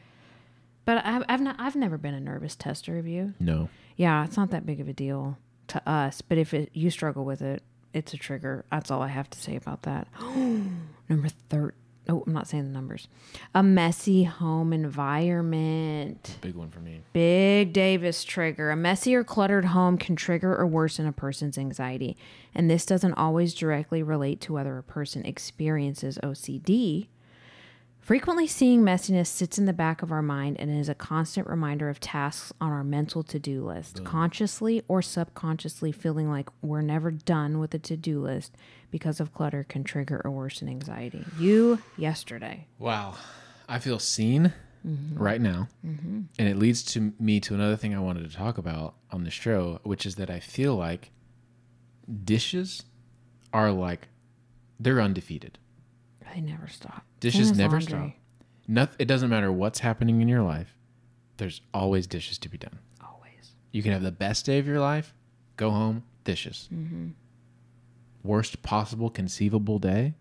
But I've, I've, not, I've never been a nervous tester of you. No. Yeah, it's not that big of a deal to us. But if it, you struggle with it, it's a trigger. That's all I have to say about that. [GASPS] Number 13. Oh, I'm not saying the numbers. A messy home environment. Big one for me. Big Davis trigger. A messy or cluttered home can trigger or worsen a person's anxiety. And this doesn't always directly relate to whether a person experiences OCD, Frequently seeing messiness sits in the back of our mind and is a constant reminder of tasks on our mental to do list. Consciously or subconsciously feeling like we're never done with the to do list because of clutter can trigger or worsen anxiety. You yesterday. Wow. I feel seen mm-hmm. right now. Mm-hmm. And it leads to me to another thing I wanted to talk about on the show, which is that I feel like dishes are like they're undefeated. They never stop. Dishes Same as never laundry. stop. Noth- it doesn't matter what's happening in your life. There's always dishes to be done. Always. You can have the best day of your life, go home, dishes. Mm-hmm. Worst possible conceivable day,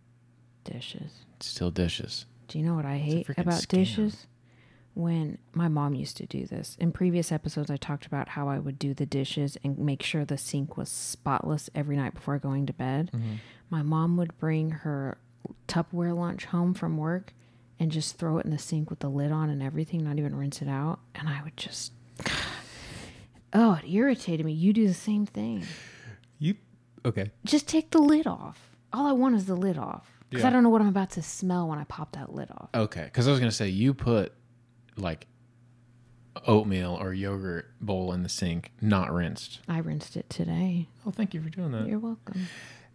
Dishes. still dishes. Do you know what I hate about scam. dishes? When my mom used to do this. In previous episodes, I talked about how I would do the dishes and make sure the sink was spotless every night before going to bed. Mm-hmm. My mom would bring her Tupperware lunch home from work and just throw it in the sink with the lid on and everything, not even rinse it out. And I would just, [SIGHS] oh, it irritated me. You do the same thing. You okay? Just take the lid off. All I want is the lid off. Because I don't know what I'm about to smell when I pop that lid off. Okay, because I was gonna say you put like oatmeal or yogurt bowl in the sink, not rinsed. I rinsed it today. Oh, thank you for doing that. You're welcome.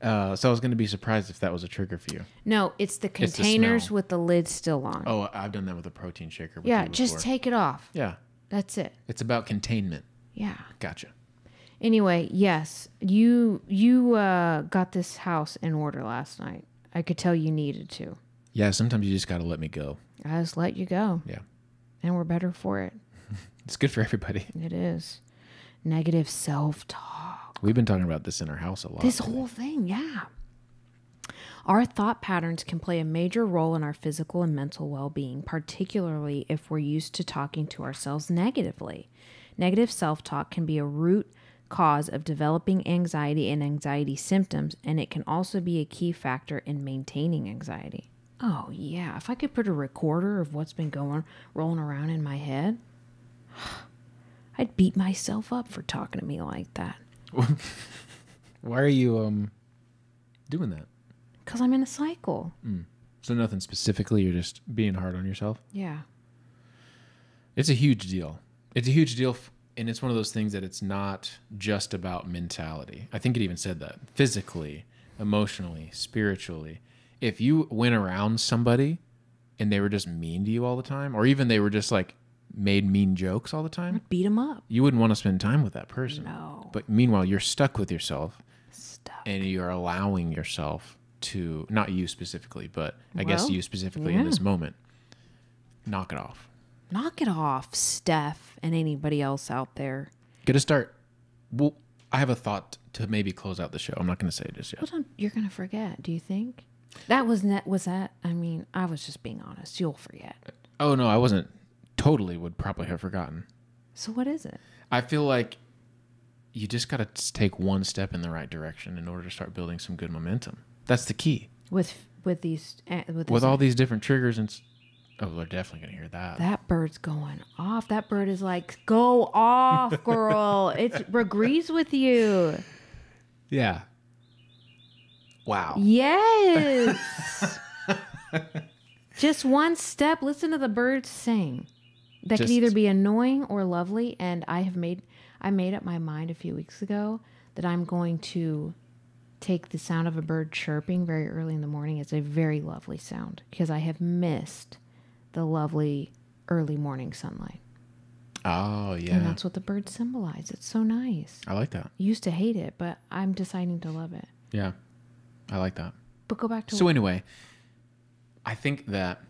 Uh, so I was gonna be surprised if that was a trigger for you. No, it's the It's the containers smell. with the lid still on. Oh, I've done that with a protein shaker. With yeah, you just before. take it off. Yeah, That's it. it's about containment. Yeah. Gotcha. Anyway, yes, you you uh, got this house in order last night. I could tell you needed to. Yeah, sometimes you just gotta let me go. I just let you go, Yeah, and we're better for it. [LAUGHS] it's good for everybody. It is negative self talk. We've been talking about this in our house a lot. This whole thing, yeah. Our thought patterns can play a major role in our physical and mental well being, particularly if we're used to talking to ourselves negatively. Negative self talk can be a root cause of developing anxiety and anxiety symptoms, and it can also be a key factor in maintaining anxiety. Oh, yeah. If I could put a recorder of what's been going, rolling around in my head, [SIGHS] I'd beat myself up for talking to me like that. [LAUGHS] Why are you um doing that? Because I'm in a cycle. So nothing specifically. You're just being hard on yourself. Yeah. It's a huge deal. It's a huge deal, f- and it's one of those things that it's not just about mentality. I think it even said that physically, emotionally, spiritually. If you went around somebody and they were just mean to you all the time, or even they were just like made mean jokes all the time, Beat him up. you wouldn't want to spend time with that person. No. But meanwhile, you're stuck with yourself Stuff. and you're allowing yourself to, not you specifically, but I guess Well, you specifically in this moment, knock it off. Knock it off, Steph, and anybody else out there. Get a start. Well, I have a thought to maybe close out the show. I'm not going to say it just yet. Hold on, you're gonna forget. Do you think? That was net. Was that? I mean, I was just being honest. You'll forget. Oh no, I wasn't. Totally would probably have forgotten. So what is it? I feel like you just got to take one step in the right direction in order to start building some good momentum. That's the key. With with these uh, with, With all these different triggers and s- oh, they're definitely going to hear that. that bird's going off. That bird is like, go off, [LAUGHS] girl. it [LAUGHS] agrees with you. Yeah. Wow. Yes. [LAUGHS] Just one step. Listen to the birds sing. That Just- can either be annoying or lovely. And I have made I made up my mind a few weeks ago that I'm going to take the sound of a bird chirping very early in the morning. It's a very lovely sound because I have missed the lovely early morning sunlight. Oh, And yeah. that's what the birds symbolize. It's so nice. I like that. Used to hate it, but I'm deciding to love it. Yeah. I like that. But go back to So anyway, I think that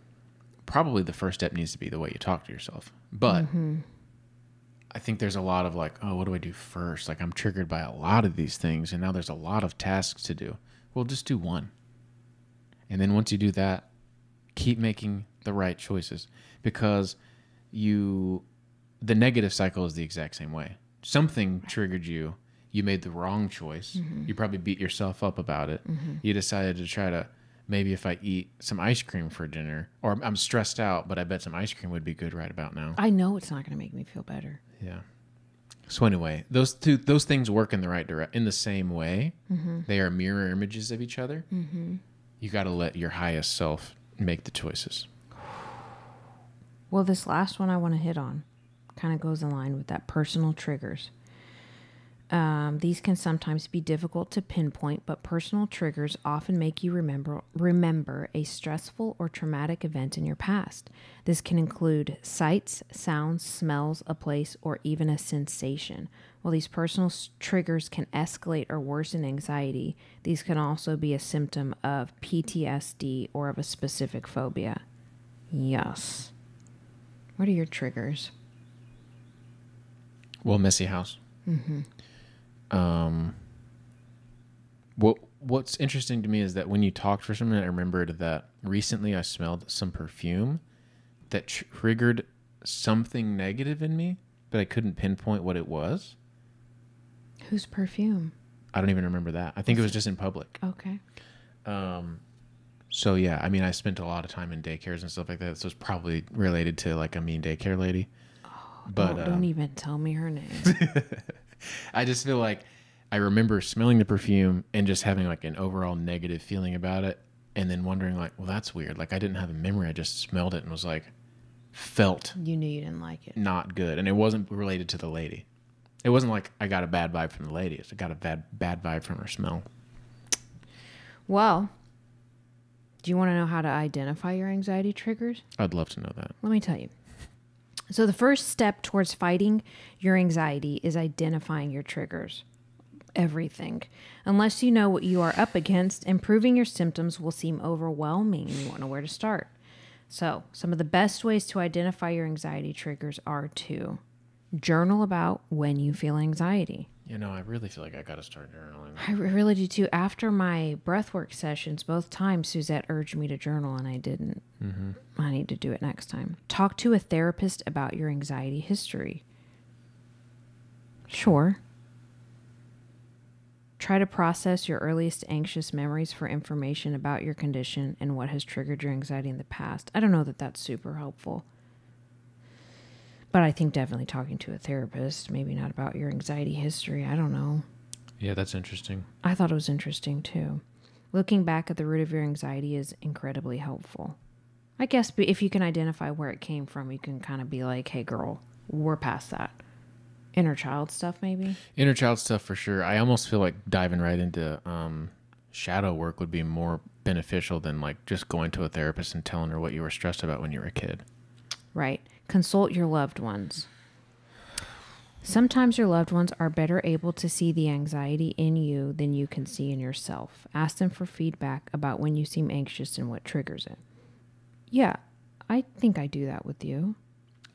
probably the first step needs to be the way you talk to yourself. But Mm-hmm. I think there's a lot of like, oh, what do I do first? Like I'm triggered by a lot of these things and now there's a lot of tasks to do. Well, just do one. And then once you do that, keep making the right choices because you the negative cycle is the exact same way. Something triggered you, you made the wrong choice. You probably beat yourself up about it. You decided to try to maybe if I eat some ice cream for dinner or I'm stressed out, but I bet some ice cream would be good right about now. I know it's not going to make me feel better. Yeah. So anyway, those two those things work in the right direct in the same way. Mm-hmm. They are mirror images of each other. Mm-hmm. You got to let your highest self make the choices. Well, this last one I want to hit on kind of goes in line with that personal triggers. Um, these can sometimes be difficult to pinpoint, but personal triggers often make you remember remember a stressful or traumatic event in your past. This can include sights, sounds, smells, a place, or even a sensation. While these personal s- triggers can escalate or worsen anxiety, these can also be a symptom of PTSD or of a specific phobia. Yes. What are your triggers? Well, messy house. Mm-hmm. Um. What What's interesting to me is that when you talked for some minute, I remembered that recently I smelled some perfume that triggered something negative in me, but I couldn't pinpoint what it was. Whose perfume? I don't even remember that. I think it was just in public. Okay. Um, so yeah, I mean, I spent a lot of time in daycares and stuff like that. So it's probably related to like a mean daycare lady. but don't, don't even tell me her name. [LAUGHS] I just feel like I remember smelling the perfume and just having like an overall negative feeling about it, and then wondering like, well, that's weird. Like I didn't have a memory. I just smelled it and was like, felt you knew you didn't like it. not good, and it wasn't related to the lady. It wasn't like I got a bad vibe from the lady. I got a bad bad vibe from her smell. Well, do you want to know how to identify your anxiety triggers? I'd love to know that. Let me tell you. So, the first step towards fighting your anxiety is identifying your triggers. Everything. Unless you know what you are up against, improving your symptoms will seem overwhelming and you won't know where to start. So, some of the best ways to identify your anxiety triggers are to journal about when you feel anxiety. You know, I really feel like I got to start journaling. I really do too. After my breathwork sessions, both times Suzette urged me to journal and I didn't. Mm-hmm. I need to do it next time. Talk to a therapist about your anxiety history. Sure. Try to process your earliest anxious memories for information about your condition and what has triggered your anxiety in the past. I don't know that that's super helpful. But I think definitely talking to a therapist, maybe not about your anxiety history. I don't know. Yeah, that's interesting. I thought it was interesting too. Looking back at the root of your anxiety is incredibly helpful. I guess if you can identify where it came from, you can kind of be like, hey, girl, we're past that. Inner child stuff, maybe? Inner child stuff for sure. I almost feel like diving right into um, shadow work would be more beneficial than like just going to a therapist and telling her what you were stressed about when you were a kid. Right. Consult your loved ones. Sometimes your loved ones are better able to see the anxiety in you than you can see in yourself. Ask them for feedback about when you seem anxious and what triggers it. Yeah, I think I do that with you.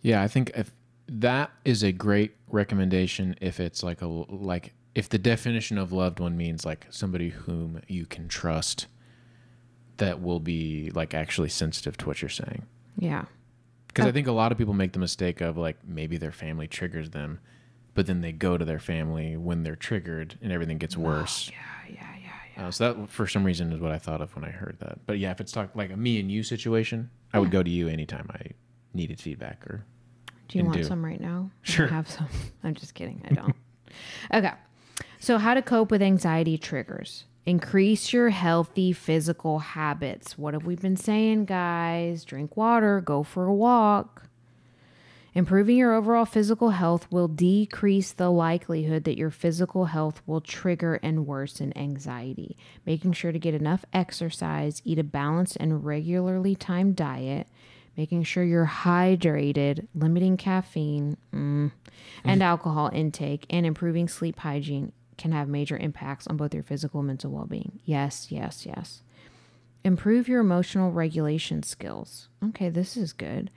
Yeah, I think if that is a great recommendation if it's like a like if the definition of loved one means like somebody whom you can trust that will be like actually sensitive to what you're saying. Yeah. Because I think a lot of people make the mistake of like maybe their family triggers them, but then they go to their family when they're triggered and everything gets worse. Yeah, yeah, yeah, yeah. Uh, so that for some reason is what I thought of when I heard that. But yeah, if it's talk like a me and you situation, I would go to you anytime I needed feedback or Do you want do. some right now? [LAUGHS] I Sure. have some. [LAUGHS] I'm just kidding. I don't. okay. So, how to cope with anxiety triggers? Increase your healthy physical habits. What have we been saying, guys? Drink water, go for a walk. Improving your overall physical health will decrease the likelihood that your physical health will trigger and worsen anxiety. Making sure to get enough exercise, eat a balanced and regularly timed diet, making sure you're hydrated, limiting caffeine mm, and [LAUGHS] alcohol intake, and improving sleep hygiene can have major impacts on both your physical and mental well being. Yes, yes, yes. Improve your emotional regulation skills. Okay, this is good.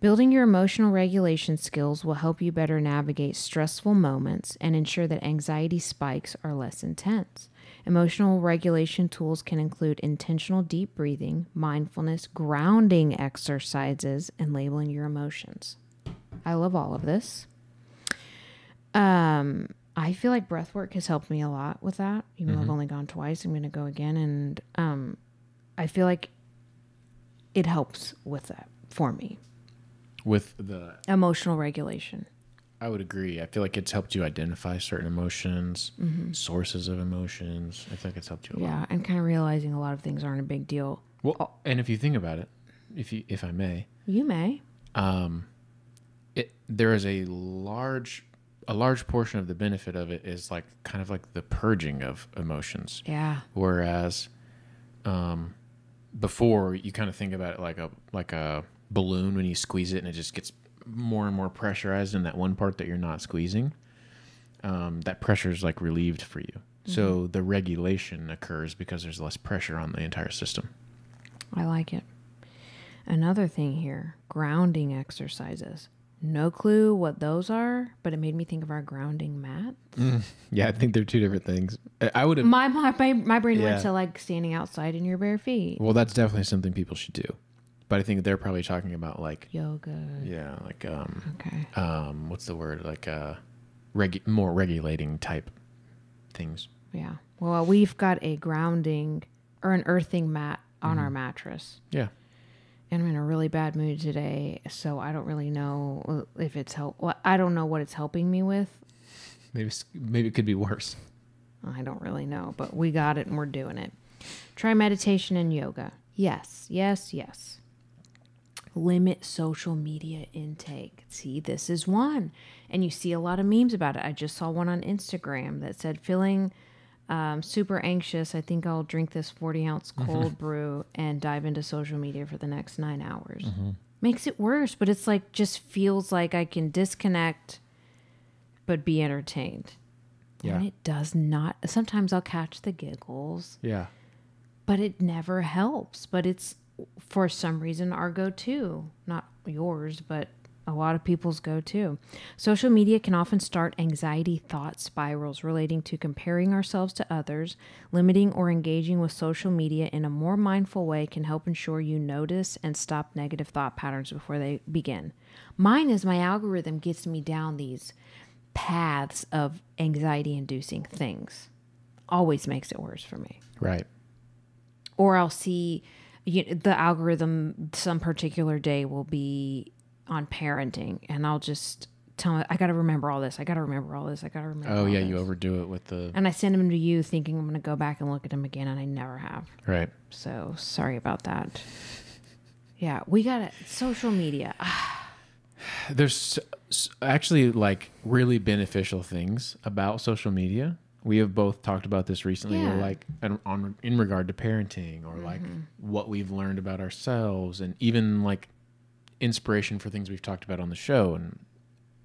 Building your emotional regulation skills will help you better navigate stressful moments and ensure that anxiety spikes are less intense. Emotional regulation tools can include intentional deep breathing, mindfulness, grounding exercises, and labeling your emotions. I love all of this. Um, I feel like breath work has helped me a lot with that. Even though I've only gone twice, I'm going to go again. And um, I feel like it helps with that for me. with the Emotional regulation. I would agree. I feel like it's helped you identify certain emotions, sources of emotions. I think it's helped you a lot. Yeah, and kind of realizing a lot of things aren't a big deal. Well, and if you think about it, if you if I may, You may. um, it there is a large a large portion of the benefit of it is like kind of like the purging of emotions. Yeah. Whereas, um, before you kind of think about it like a like a balloon when you squeeze it and it just gets more and more pressurized in that one part that you're not squeezing. Um, that pressure is like relieved for you. So the regulation occurs because there's less pressure on the entire system. I like it. Another thing here grounding exercises. No clue what those are, but it made me think of our grounding mat. Yeah, I think they're two different things. I- would have. My, my, my, brain Yeah. went to like standing outside in your bare feet. Well, that's definitely something people should do. But I think they're probably talking about like Yoga. yeah, like um Okay. um what's the word? Like uh regu- more regulating type things. Yeah. Well, we've got a grounding or an earthing mat on our mattress. Yeah. And I'm in a really bad mood today, so I don't really know if it's help. Well, I don't know what it's helping me with. Maybe maybe it could be worse. I don't really know, but we got it and we're doing it. Try meditation and yoga. Yes, yes, yes. Limit social media intake. See, this is one. And you see a lot of memes about it. I just saw one on Instagram that said, feeling um, super anxious. I think I'll drink this 40 ounce cold brew and dive into social media for the next nine hours. Makes it worse, but it's like, just feels like I can disconnect but be entertained. And Yeah. it does not. Sometimes I'll catch the giggles, Yeah. but it never helps. But it's for some reason our go to, not yours, but a lot of people's go to. Social media can often start anxiety thought spirals relating to comparing ourselves to others. Limiting or engaging with social media in a more mindful way can help ensure you notice and stop negative thought patterns before they begin. Mine is my algorithm gets me down these paths of anxiety inducing things. Always makes it worse for me Right. or I'll see you, the algorithm some particular day will be on parenting, and I'll just tell me I got to remember all this. I got to remember all this. I got to remember. Oh yeah, this." you overdo it with the And I send them to you, thinking I'm going to go back and look at them again, and I never have. right. So sorry about that. Yeah, we got it. Social media. Ah, There's actually like really beneficial things about social media. We have both talked about this recently, Yeah. Mm-hmm. like on, on in regard to parenting or like what we've learned about ourselves, and even like inspiration for things we've talked about on the show, and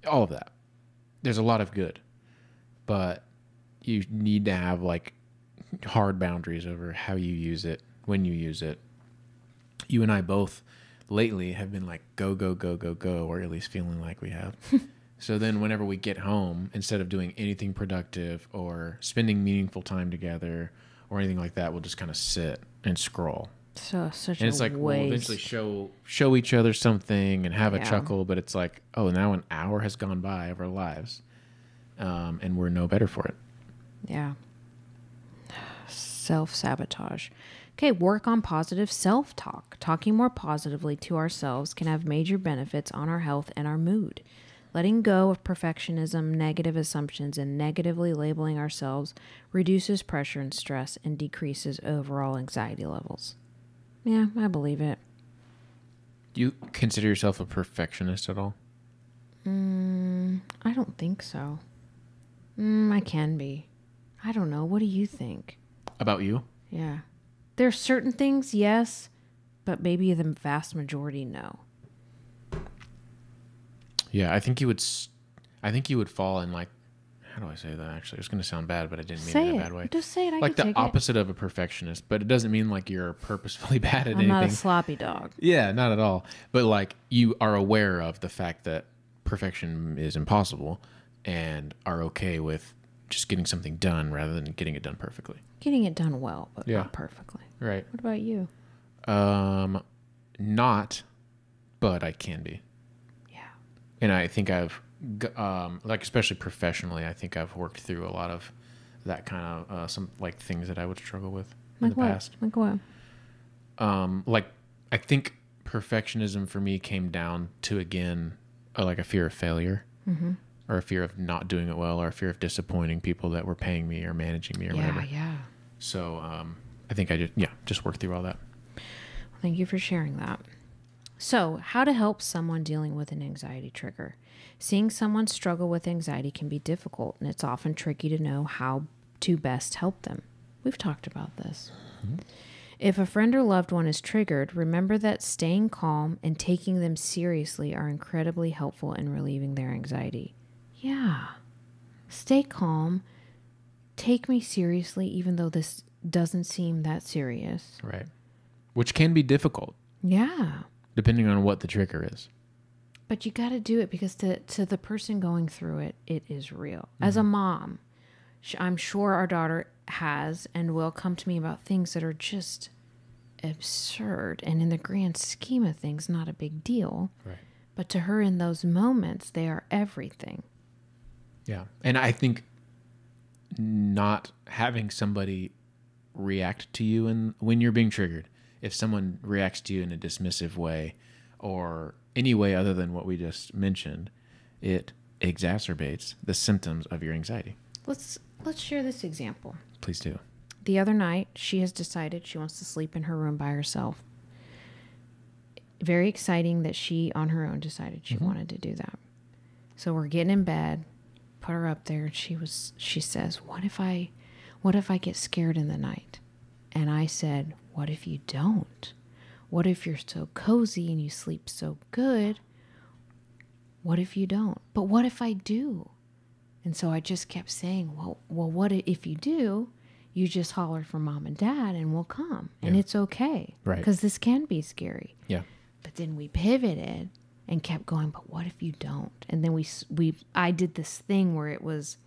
all of that. There's a lot of good, but you need to have like hard boundaries over how you use it, when you use it. You and I both lately have been like go go go go go, or at least feeling like we have. [LAUGHS] so then, whenever we get home, instead of doing anything productive or spending meaningful time together or anything like that, we'll just kind of sit and scroll. So such And a it's like we'll eventually show show each other something and have a Yeah. chuckle, but it's like, oh, now an hour has gone by of our lives, um, and we're no better for it. Yeah. Self sabotage. Okay, work on positive self talk. Talking more positively to ourselves can have major benefits on our health and our mood. Letting go of perfectionism, negative assumptions, and negatively labeling ourselves reduces pressure and stress and decreases overall anxiety levels. Yeah, I believe it. Do you consider yourself a perfectionist at all? I don't think so. Mm, I can be. I don't know. What do you think? About you? Yeah. There are certain things, yes, but maybe the vast majority, no. Yeah, I think you would. I think you would fall in like. How do I say that? Actually, it's going to sound bad, but I didn't mean Say it in a bad way. Just say it. I like the opposite of a perfectionist, but it doesn't mean like you're purposefully [LAUGHS] bad at it. I'm anything. not a sloppy dog. Yeah, not at all. But like you are aware of the fact that perfection is impossible and are okay with just getting something done rather than getting it done perfectly. Getting it done well, but Yeah. not perfectly. Right. What about you? Um not but I can be. Yeah. And I think I've um like especially professionally, I think I've worked through a lot of that kind of uh, some like things that I would struggle with in the what? past. Like what? um like i think perfectionism for me came down to again uh, like a fear of failure Mm-hmm. or a fear of not doing it well or a fear of disappointing people that were paying me or managing me or Yeah, whatever yeah. so um i think i just yeah just worked through all that Thank you for sharing that. So, how to help someone dealing with an anxiety trigger? Seeing someone struggle with anxiety can be difficult, and it's often tricky to know how to best help them. We've talked about this. Mm-hmm. If a friend or loved one is triggered, remember that staying calm and taking them seriously are incredibly helpful in relieving their anxiety. Yeah. Stay calm. Take me seriously, even though this doesn't seem that serious. Right. Which can be difficult Yeah. Depending on what the trigger is. But you got to do it because to, to the person going through it, it is real. As a mm-hmm. mom, I'm sure our daughter has and will come to me about things that are just absurd and in the grand scheme of things, not a big deal. Right. But to her, in those moments, they are everything. Yeah. And I think not having somebody react to you and when you're being triggered, if someone reacts to you in a dismissive way or any way other than what we just mentioned, it exacerbates the symptoms of your anxiety. Let's let's share this example. Please do. The other night, she has decided she wants to sleep in her room by herself. Very exciting that she, on her own, decided she mm-hmm. wanted to do that. So we're getting in bed, put her up there, and she was. She says, "What if I, what if I get scared in the night?" And I said, "What if you don't? What if you're so cozy and you sleep so good? What if you don't? But what if I do?" And so I just kept saying, "Well, well, what if you do? You just holler for mom and dad, and we'll come, and Yeah. it's okay, Right. Because this can be scary." Yeah. But then we pivoted and kept going. But what if you don't? And then we we I did this thing where it was,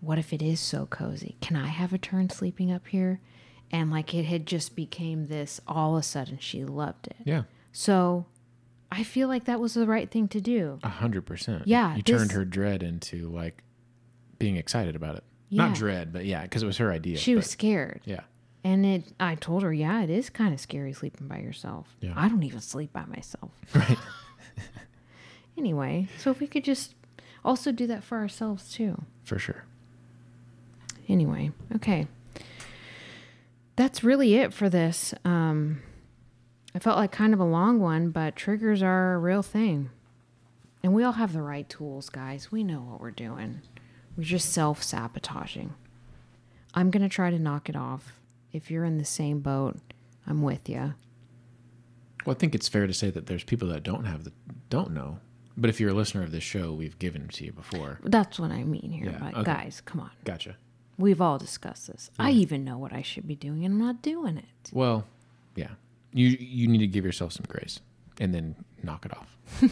what if it is so cozy? Can I have a turn sleeping up here? And like it had just became this. All of a sudden, she loved it. Yeah. So, I feel like that was the right thing to do. A hundred percent. Yeah, You turned her dread into like being excited about it. Yeah. Not dread, but yeah, because it was her idea. She was scared. Yeah. And it, I told her, yeah, it is kind of scary sleeping by yourself. Yeah. I don't even sleep by myself. [LAUGHS] Right. [LAUGHS] Anyway, so if we could just also do that for ourselves too. For sure. Anyway, okay. That's really it for this. Um, I felt like kind of a long one, but triggers are a real thing. And we all have the right tools, guys. We know what we're doing. We're just self sabotaging. I'm going to try to knock it off. If you're in the same boat, I'm with you. Well, I think it's fair to say that there's people that don't have the don't know. But if you're a listener of this show, we've given to you before. That's what I mean here. Yeah, but okay. guys, come on. Gotcha. We've all discussed this. I even know what I should be doing, and I'm not doing it. Well, yeah. You you need to give yourself some grace and then knock it off. [LAUGHS]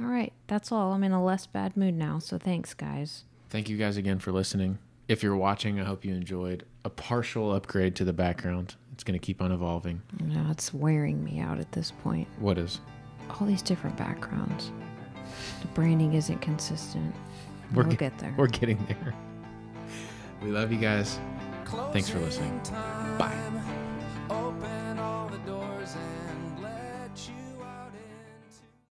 All right, that's all. I'm in a less bad mood now, so thanks, guys. Thank you guys again for listening. If you're watching, I hope you enjoyed a partial upgrade to the background. It's going to keep on evolving. No, it's wearing me out at this point. What is? All these different backgrounds. The branding isn't consistent. We're we'll get- get there. We're getting there. We love you guys. Thanks for listening. Bye.